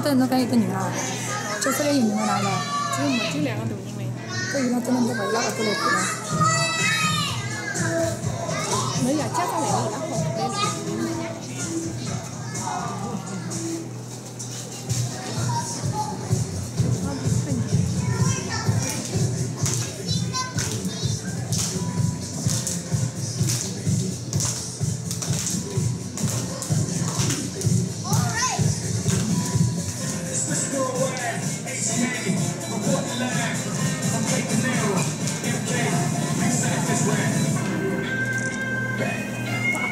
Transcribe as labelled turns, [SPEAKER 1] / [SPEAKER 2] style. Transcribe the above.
[SPEAKER 1] 得，侬讲有个人啊？叫出来有个人来吗？
[SPEAKER 2] 就就两个大人呗。
[SPEAKER 1] 这伊拉只能在老家做来做做。
[SPEAKER 2] 你也家长来了，还好。